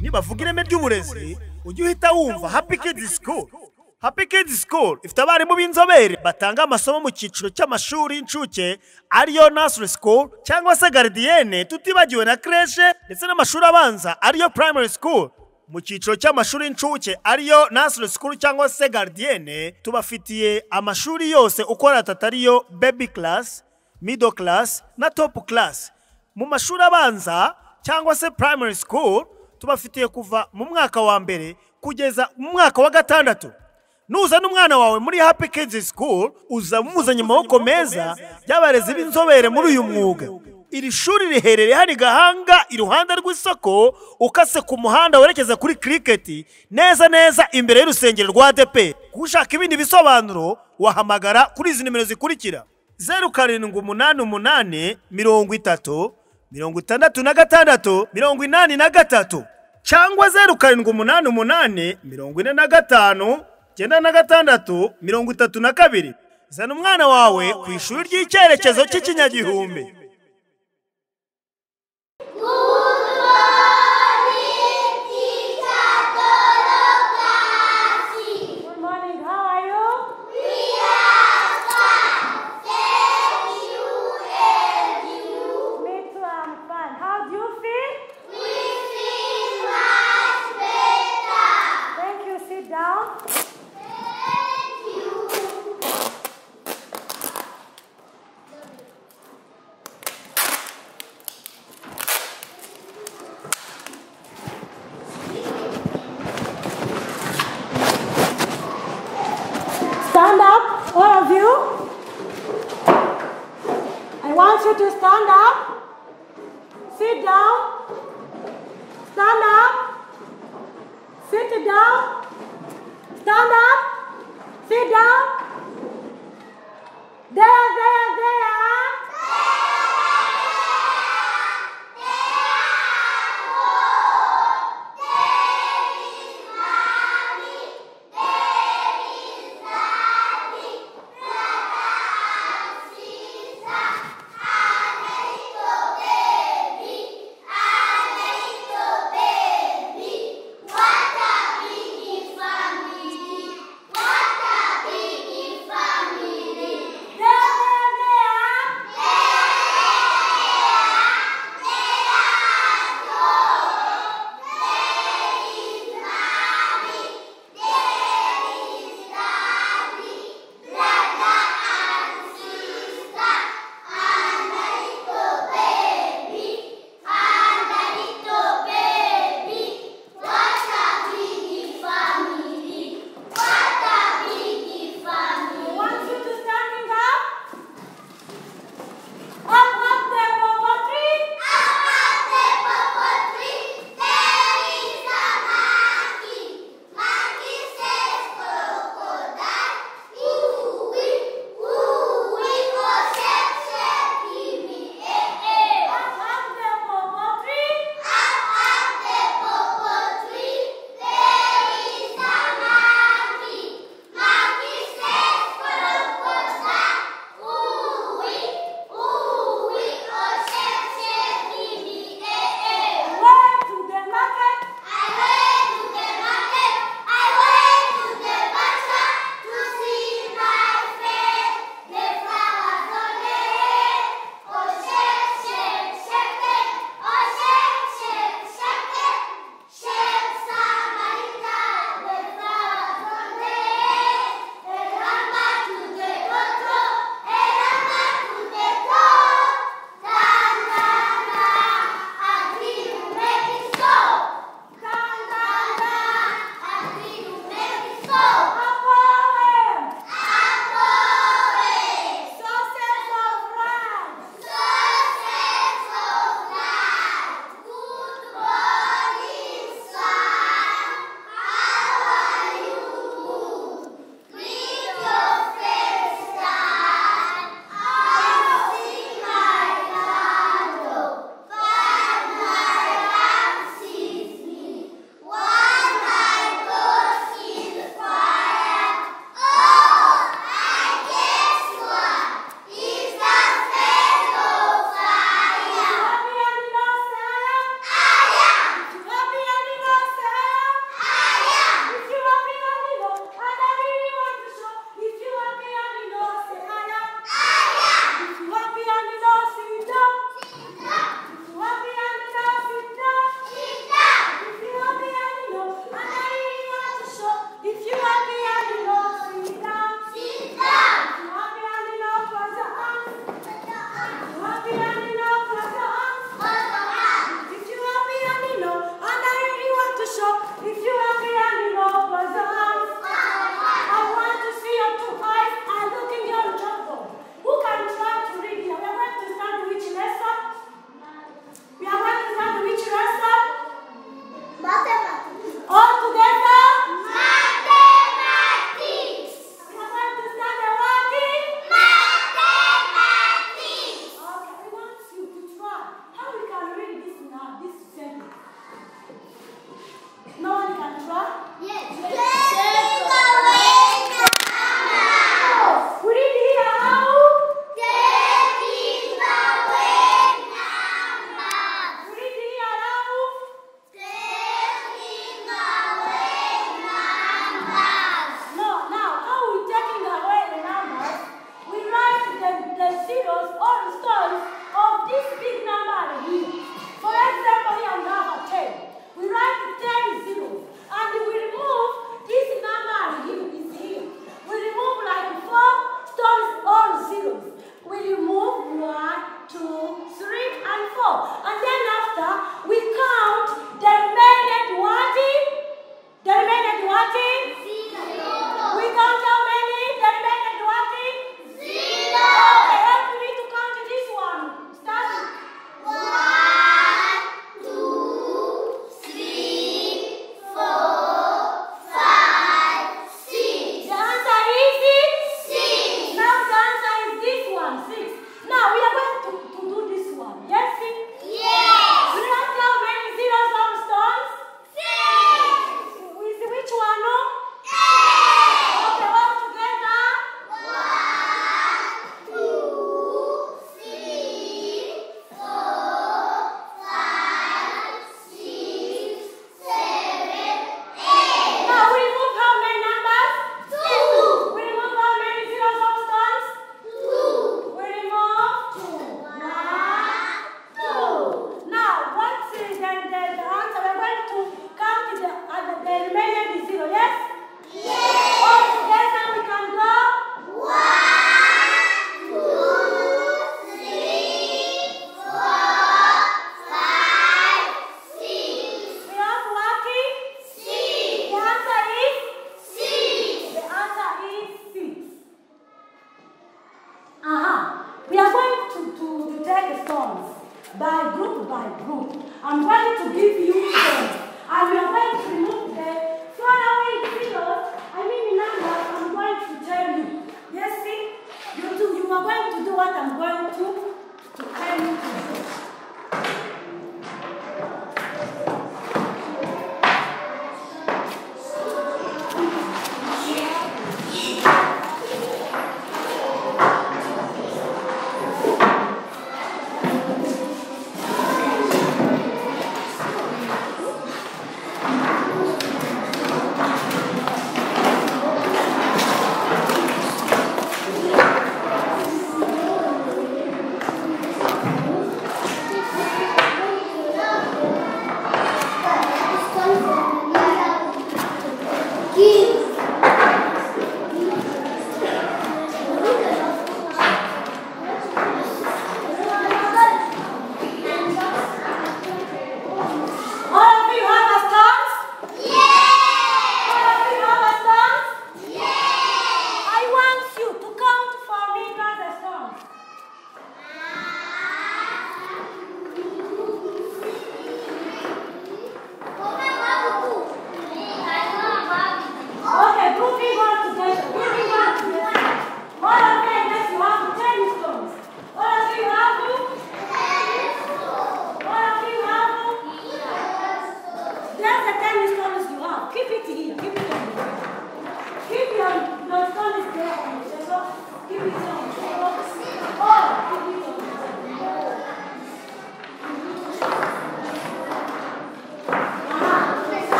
nibavuga ireme ry'uburezi ujye uhita wumva happy kids school. Happy kids school ifite abarimu b'inzobere batanga amasomo mu cyiciro cy'amashuri y'incuke ariyo nursery school cyangwa se garidiyene tutibagiwe na creche ndetse n'amashuri abanza ariyo primary school. Mu cyiciro cy'amashuri y'incuke ariyo nursery school cyangwa se garidiyene tubafitiye amashuri yose uko atatu ariyo baby class middle class na top class. Mu mashuri abanza cyangwa se primary school tubafitiye kuva mu mwaka wa mbere kugeza mu mwaka wa gatandatu. Nuzana umwana wawe muri happy kids school uza muzanye mu maboko meza y'abarezi b'inzobere muri uyu mwuga. Iri shuri riherereye hano i gahanga iruhande rw'isoko ukase ku muhanda werekeza kuri kiriketi neza neza imbere y'urusengero rwa depe ushaka ibindi bisobanuro wahamagara kuri izi nimero zikurikira. Zeru karindwi umunani umunani mirongo itatu mirongo itandatu na gatandatu mirongo inani na gatatu cyangwa zeru karindwi umunani umunani mirongo ine na gatanu icyenda na gatandatu mirongo itatu na kabiri. Zana umwana wawe ku ishuri ry'icyerekezo cy'ikinyagihumbi.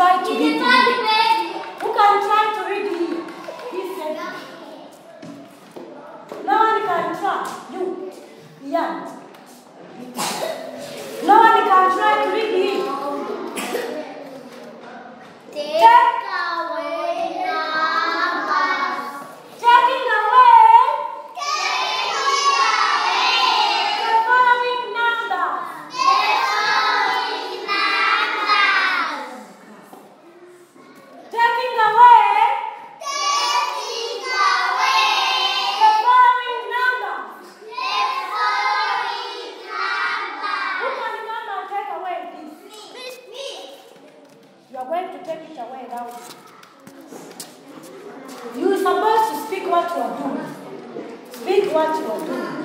try to read me? Who can try to read me? He said, No one can try. You. Yeah. No one can try to read me. Take out. You are supposed to speak what you are doing. Speak what you are doing.